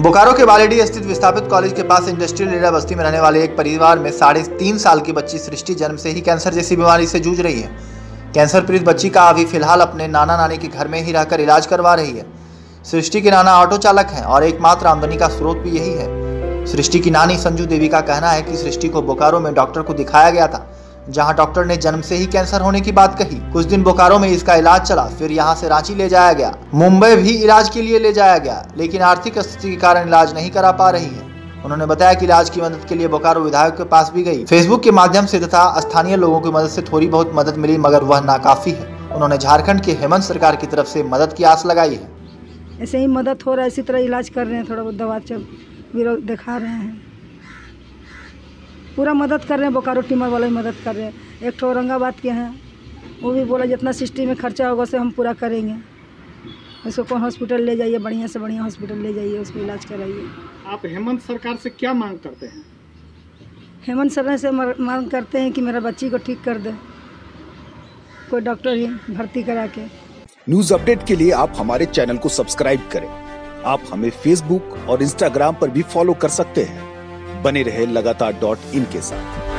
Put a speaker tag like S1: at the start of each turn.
S1: बोकारो के बालेडी स्थित विस्थापित कॉलेज के पास इंडस्ट्रियल एरिया बस्ती में रहने वाले एक परिवार में साढ़े तीन साल की बच्ची सृष्टि जन्म से ही कैंसर जैसी बीमारी से जूझ रही है। कैंसर पीड़ित बच्ची का अभी फ़िलहाल अपने नाना नानी के घर में ही रहकर इलाज करवा रही है। सृष्टि के नाना ऑटो चालक हैं और एकमात्र आमदनी का स्रोत भी यही है। सृष्टि की नानी संजू देवी का कहना है कि सृष्टि को बोकारो में डॉक्टर को दिखाया गया था। जहाँ डॉक्टर ने जन्म से ही कैंसर होने की बात कही। कुछ दिन बोकारो में इसका इलाज चला, फिर यहाँ से रांची ले जाया गया। मुंबई भी इलाज के लिए ले जाया गया, लेकिन आर्थिक स्थिति के कारण इलाज नहीं करा पा रही है। उन्होंने बताया कि इलाज की मदद के लिए बोकारो विधायक के पास भी गई। फेसबुक के माध्यम से तथा स्थानीय लोगों की मदद से थोड़ी बहुत मदद मिली, मगर वह नाकाफी है। उन्होंने झारखंड के हेमंत सरकार की तरफ़ से मदद की आस लगाई है।
S2: ऐसे ही मदद हो रहा है, इसी तरह इलाज कर रहे हैं, थोड़ा बहुत दवा चल दिखा रहे हैं। पूरा मदद कर रहे हैं बोकारो टीमर वाले भी मदद कर रहे हैं। एक ठो औरंगाबाद के हैं वो भी बोला जितना सिस्टम में खर्चा होगा उसे हम पूरा करेंगे। उसको कौन हॉस्पिटल ले जाइए बढ़िया से बढ़िया हॉस्पिटल ले जाइए उसको इलाज कराइए।
S3: आप हेमंत सरकार से क्या मांग करते हैं?
S2: हेमंत सर से मांग करते हैं कि मेरा बच्ची को ठीक कर दे। कोई डॉक्टर ही भर्ती करा के।
S4: न्यूज़ अपडेट के लिए आप हमारे चैनल को सब्सक्राइब करें। आप हमें फेसबुक और इंस्टाग्राम पर भी फॉलो कर सकते हैं। बने रहे लगातार डॉट इन के साथ।